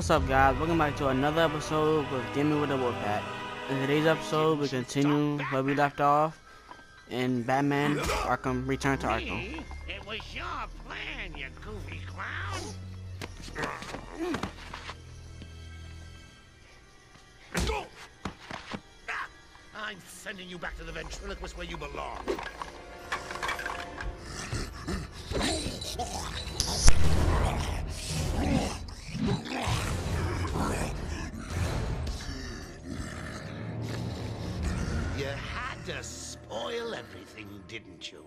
What's up, guys? Welcome back to another episode of Gaming with the Wolfpack. In today's episode, we continue where we left off in Batman Arkham Return to Arkham. It was your plan, you goofy clown. I'm sending you back to the ventriloquist where you belong. To spoil everything, didn't you?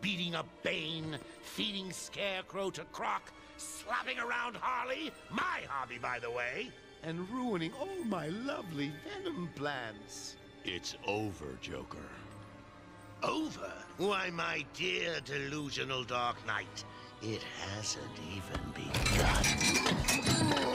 Beating up Bane, feeding Scarecrow to Croc, slapping around Harley, my hobby, by the way, and ruining all my lovely Venom plans. It's over, Joker. Over? Why, my dear delusional Dark Knight, it hasn't even begun.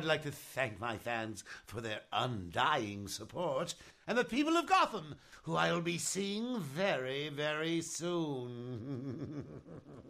I'd like to thank my fans for their undying support, and the people of Gotham, who I'll be seeing very, very soon.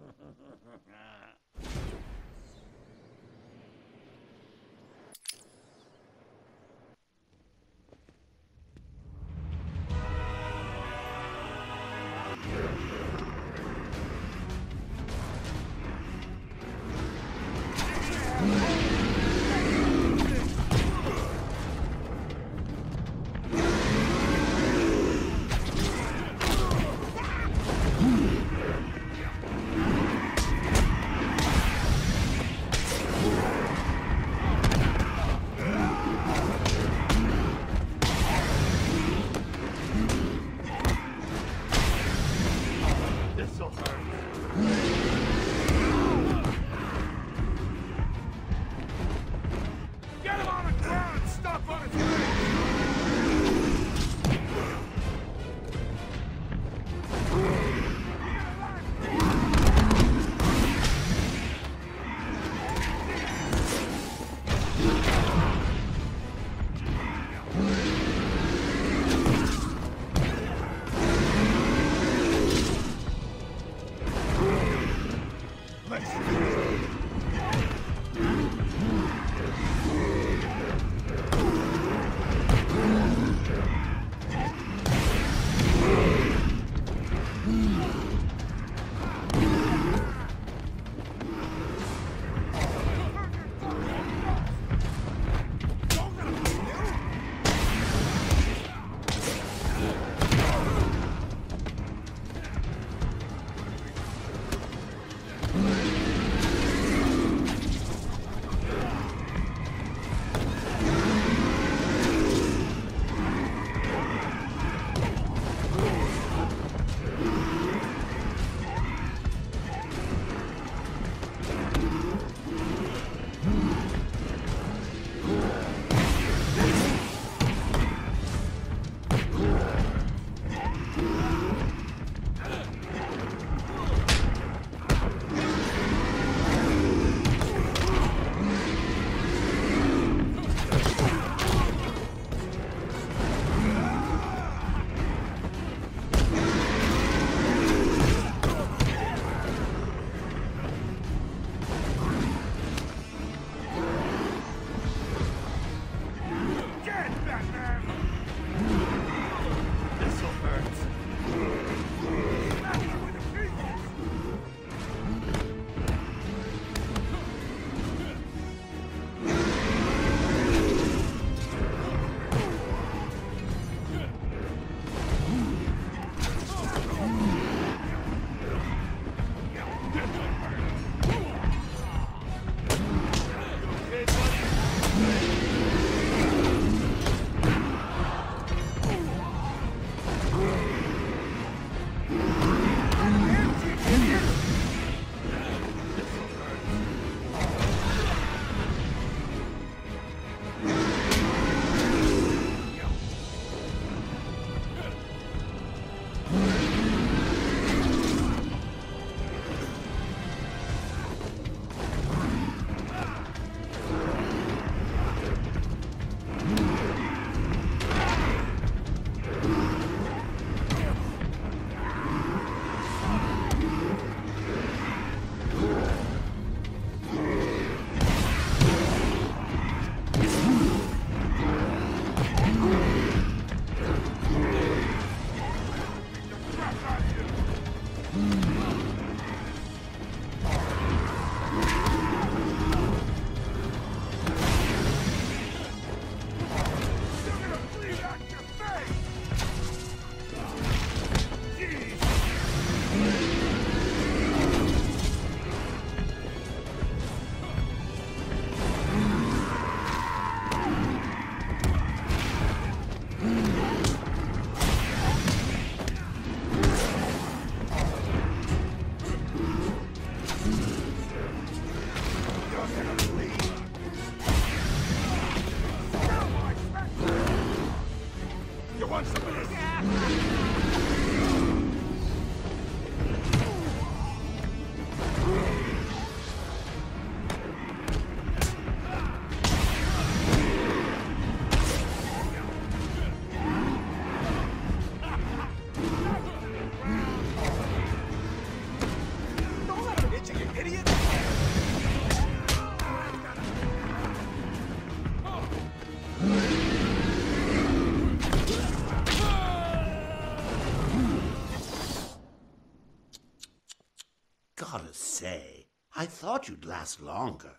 thought you'd last longer.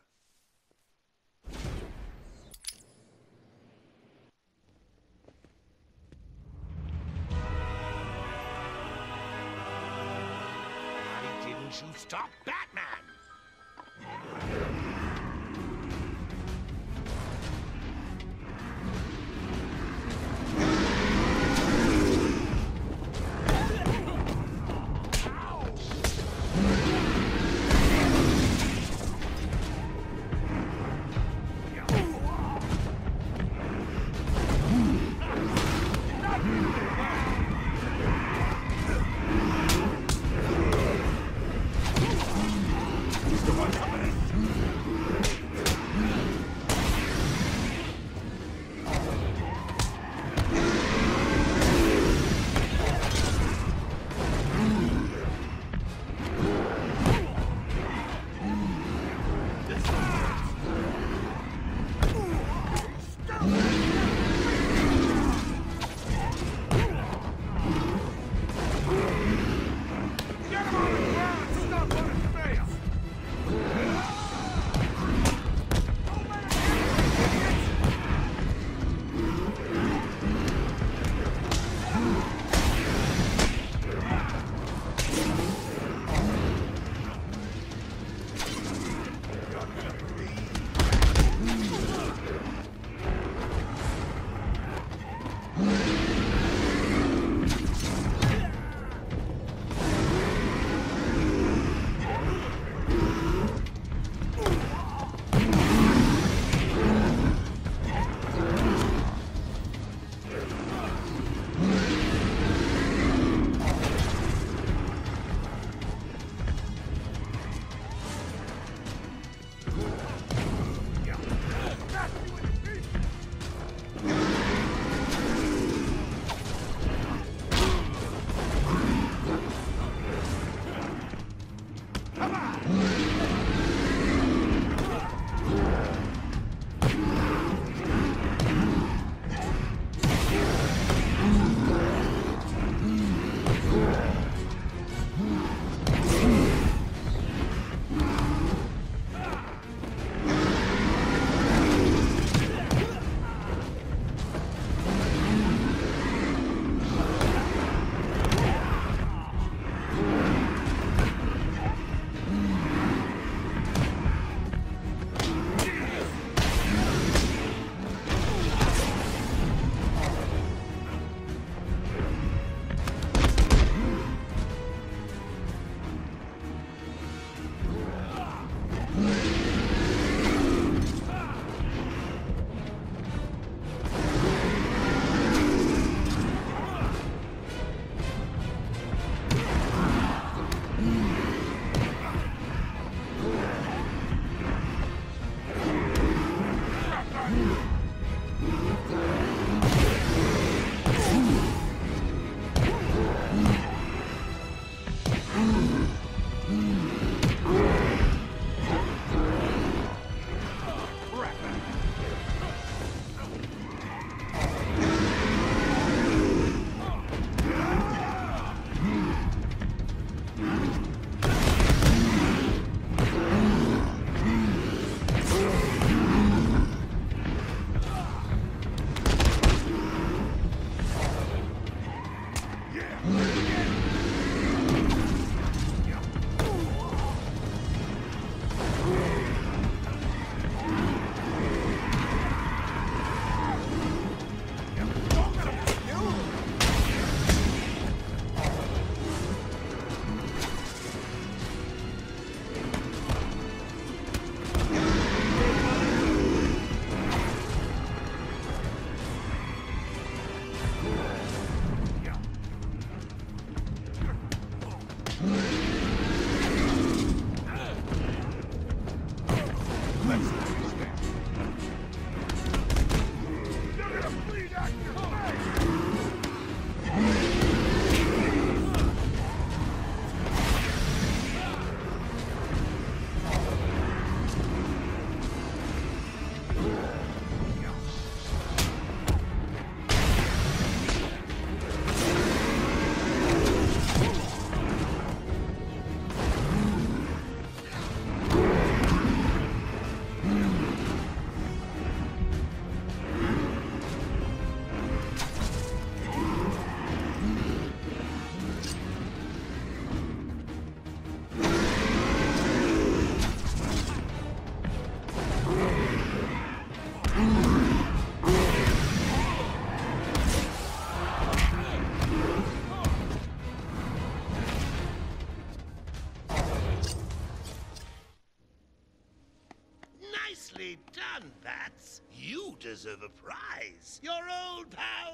Deserve a prize. Your old pal,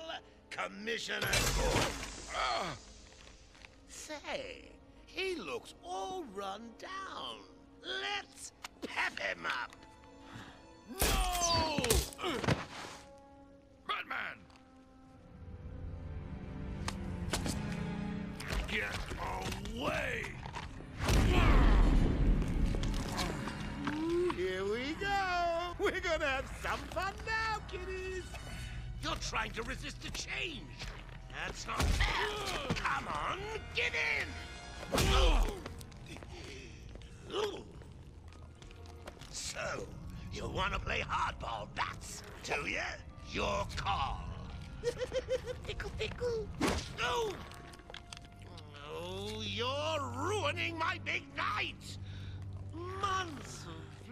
Commissioner Gordon. Say, he looks all run down. Let's pep him up. No! Batman! Get away! We're gonna have some fun now, kiddies. You're trying to resist the change. That's not fair. Come on, get in. So, you want to play hardball, bats, do you? Your call. pickle, pickle. No! Oh, you're ruining my big night! Months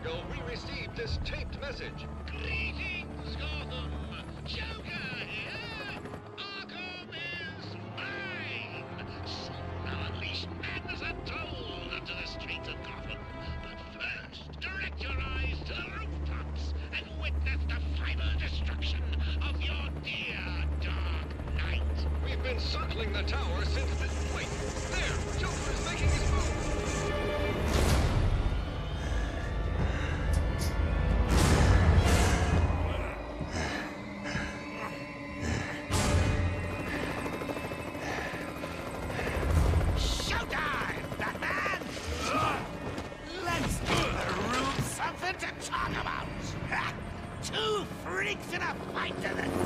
Ago, we received this taped message. Greetings, Gotham! Joker here! Arkham is mine! Soon I'll unleash madness untold onto the streets of Gotham. But first, direct your eyes to the rooftops and witness the final destruction of your dear Dark Knight. We've been circling the tower Two freaks in a fight to the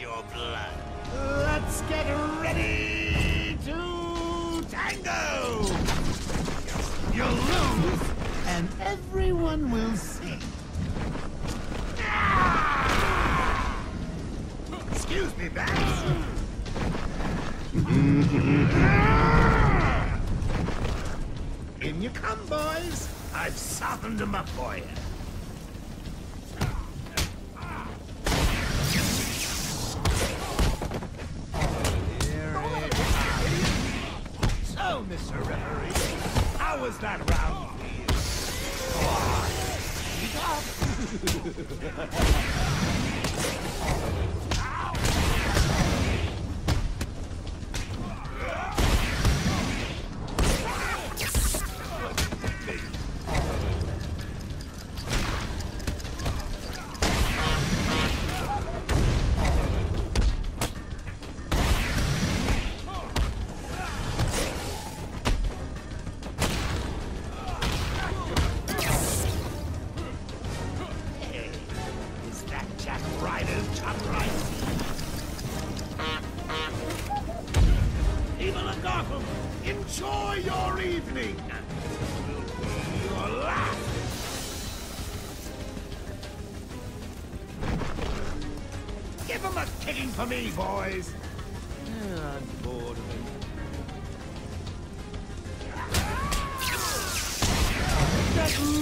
your blood. Let's get ready to tango! You'll lose, and everyone will see. Excuse me, Bats. In you come, boys. I've softened them up for you.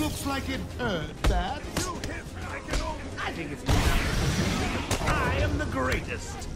looks like it hurt that. I think it's I am the greatest.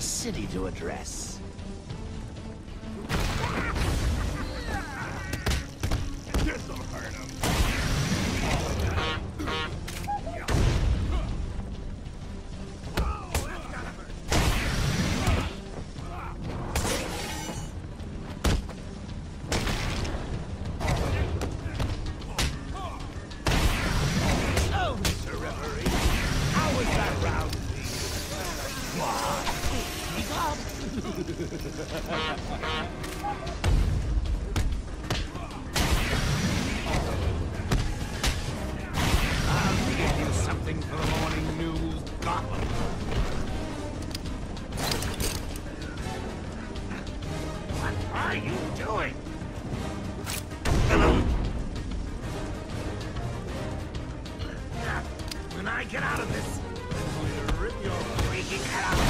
A city to address. I get out of this, I'm going to rip your freaking head out.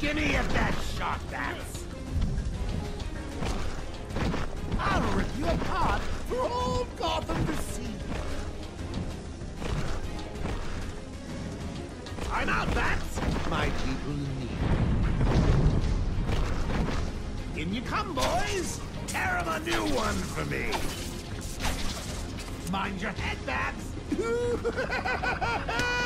Give me a that shot, that's. I'll rip you apart for all Gotham to see. I'm out, Bats! My people need. In you come, boys! Tear him a new one for me! Mind your head, Babs!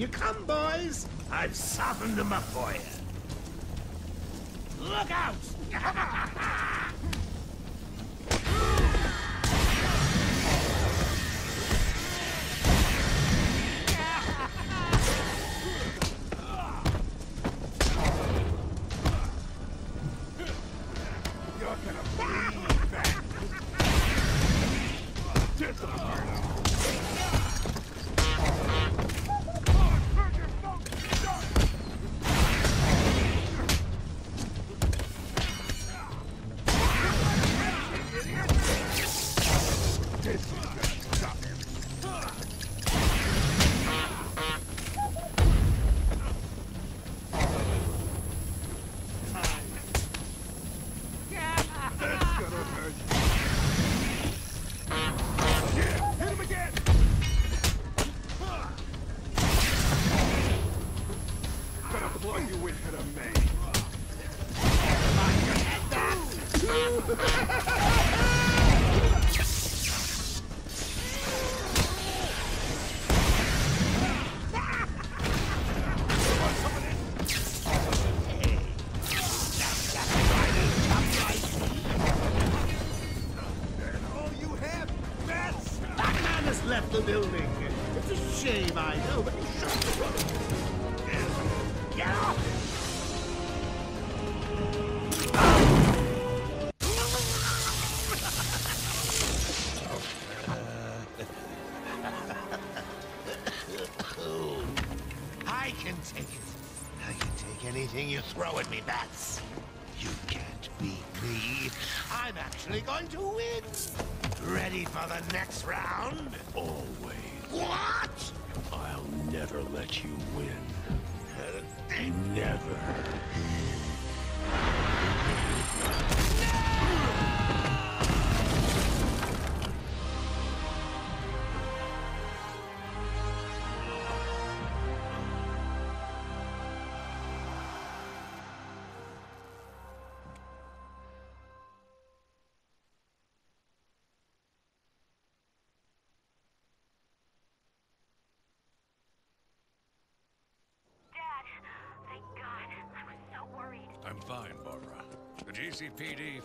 you come, boys. I've softened them up for you. Look out! at me, bats. You can't beat me. I'm actually going to win. Ready for the next round? Always. What? I'll never let you win. Never.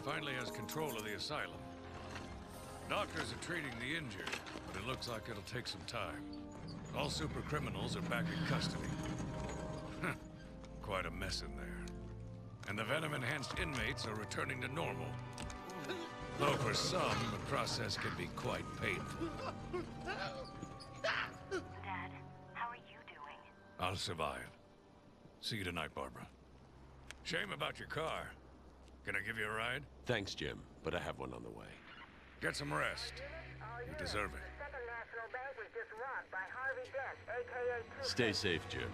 Finally has control of the asylum. Doctors are treating the injured, but it looks like it'll take some time. All super criminals are back in custody. Quite a mess in there. And the venom-enhanced inmates are returning to normal. Though for some, the process can be quite painful. Dad, how are you doing? I'll survive. See you tonight, Barbara. Shame about your car. Can I give you a ride? Thanks, Jim, but I have one on the way. Get some rest. You deserve it. Second National Bank was just robbed by Harvey Dent, aka Stay safe, Jim.